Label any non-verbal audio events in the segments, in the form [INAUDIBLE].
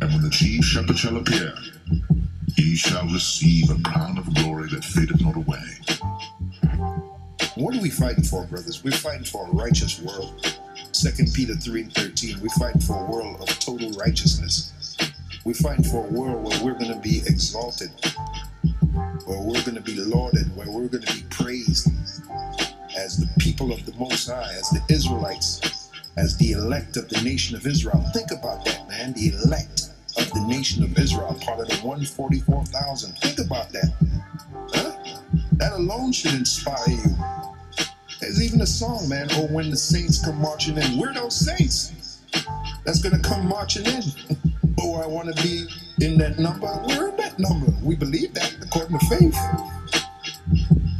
And when the chief shepherd shall appear, he shall receive a crown of glory that fadeth not away. What are we fighting for, brothers? We're fighting for a righteous world. Second Peter 3 and 13. We're fighting for a world of total righteousness. We're fighting for a world where we're going to be exalted, where we're going to be lauded, where we're going to be praised as the people of the Most High, as the Israelites, as the elect of the nation of Israel. Think about that, man. The elect of the nation of Israel, part of the 144,000. Think about that. Huh? That alone should inspire you. There's even a song, man. Oh, when the saints come marching in. We're those saints that's gonna come marching in. [LAUGHS] oh, I want to be in that number. We're in that number. We believe that according to faith.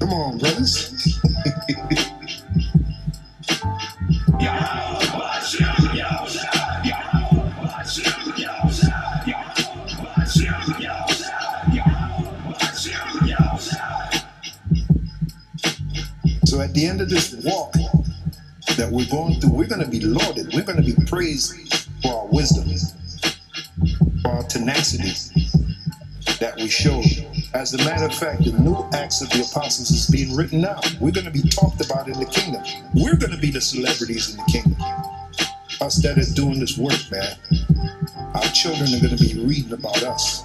Come on, brothers. So at the end of this walk that we're going through, we're going to be lauded. We're going to be praised for our wisdom, our tenacity that we showed. As a matter of fact, the new Acts of the Apostles is being written now. We're going to be talked about in the kingdom. We're going to be the celebrities in the kingdom. Us that are doing this work, man. Our children are going to be reading about us.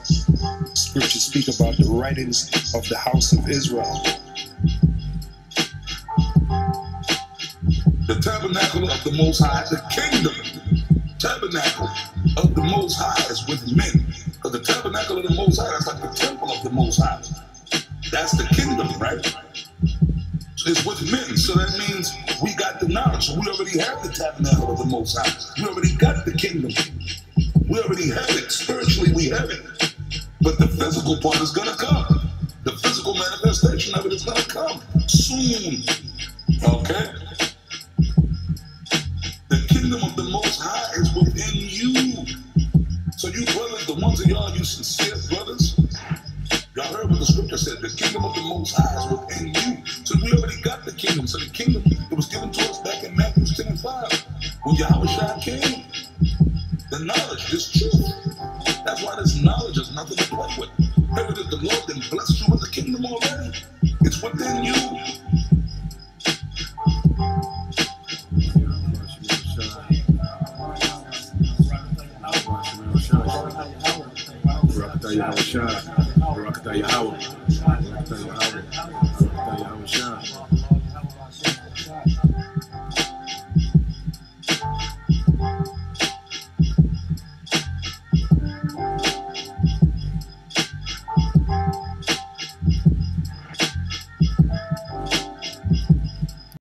Scriptures speak about the writings of the house of Israel. The tabernacle of the Most High, the kingdom tabernacle of the Most High is with men. Because the tabernacle of the Most High, that's like the temple of the Most High. That's the kingdom, right? So it's with men. So that means we got the knowledge. We already have the tabernacle of the Most High. We already got the kingdom. We already have it. Spiritually, we have it. But the physical part is going to come. The physical manifestation of it is going to come soon. Okay? The kingdom of the Most ones of y'all, you sincere brothers, y'all heard what the scripture said. The kingdom of the Most High is within you. So we already got the kingdom. So the kingdom, it was given to us back in Matthew 10 and 5 when Yahweh Shai came. The knowledge, this truth. That's why this knowledge is nothing to play with. That the Lord then blessed you with the kingdom already. It's within you. Shah. Barakatah Yahweh. Barakatah Yahweh. Barakatah Yahweh Shah.